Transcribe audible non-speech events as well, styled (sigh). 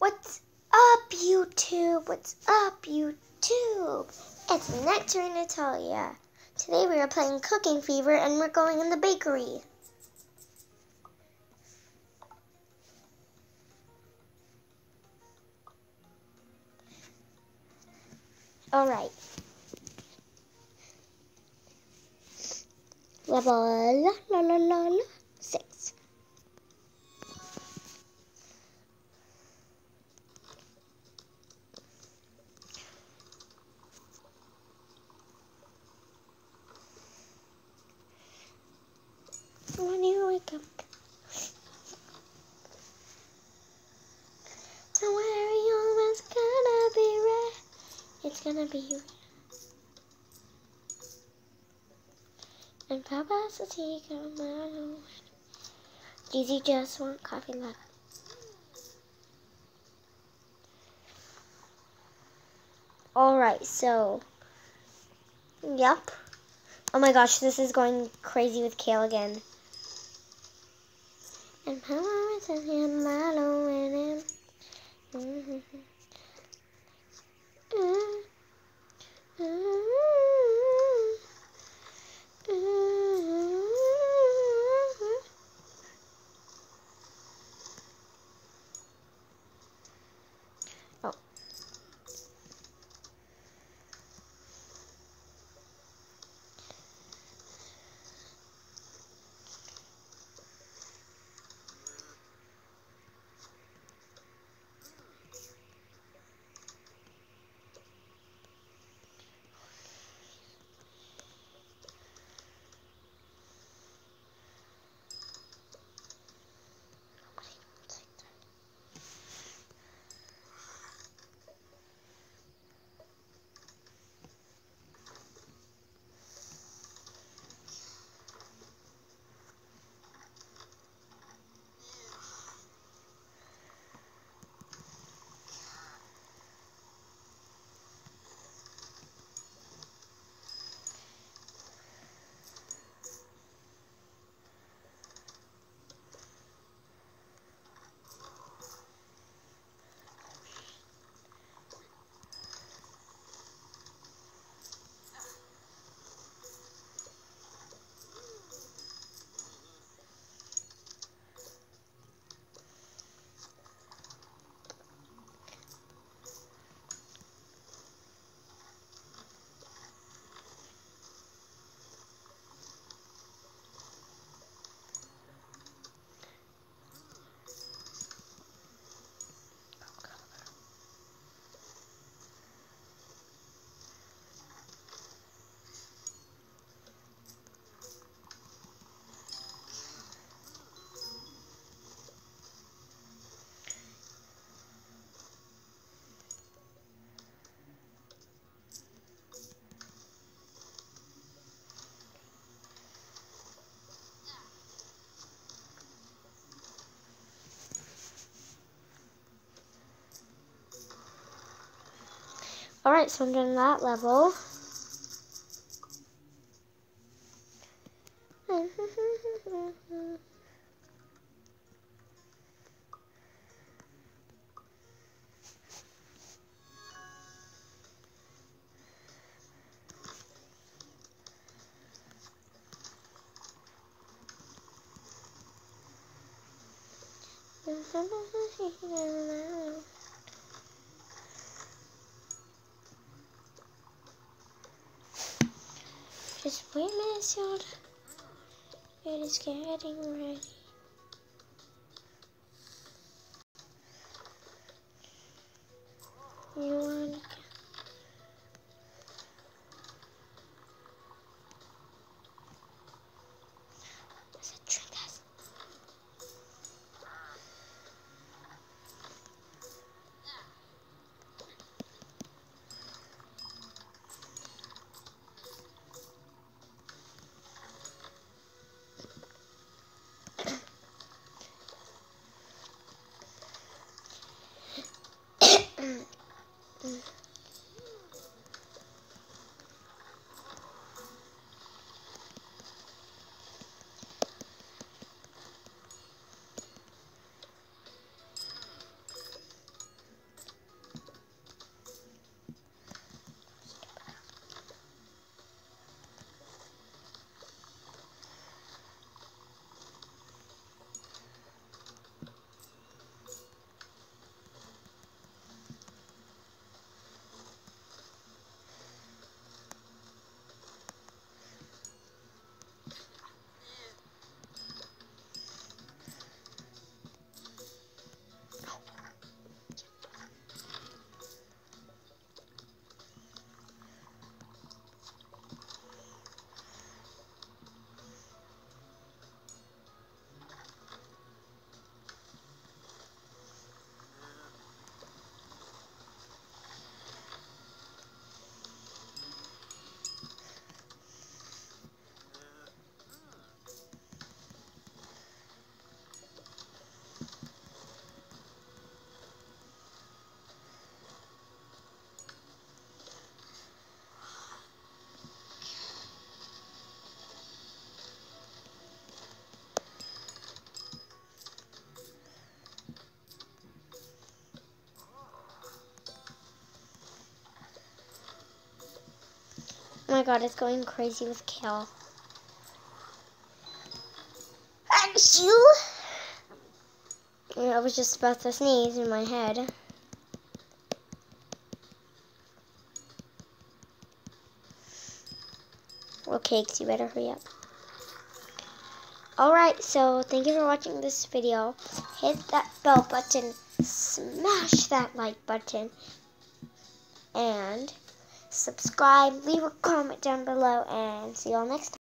What's up, YouTube? What's up, YouTube? It's Nectar and Natalia. Today we are playing Cooking Fever and we're going in the bakery. Alright. Level la la la la six. When you wake up. Don't worry, always gonna be red. It's gonna be red. And Papa's a secret man. Jeezy just want coffee latte. Alright, so. Yep. Oh my gosh, this is going crazy with Kale again. And Papa is a him, Milo mm-hmm. in Oh. Alright, so I'm doing that level. (laughs) Just wait a minute, Zelda. It is getting ready. You want Oh my god, it's going crazy with kale. Achoo! I was just about to sneeze in my head. Okay, you better hurry up. Alright, so thank you for watching this video. Hit that bell button, smash that like button, and subscribe, leave a comment down below, and see you all next time.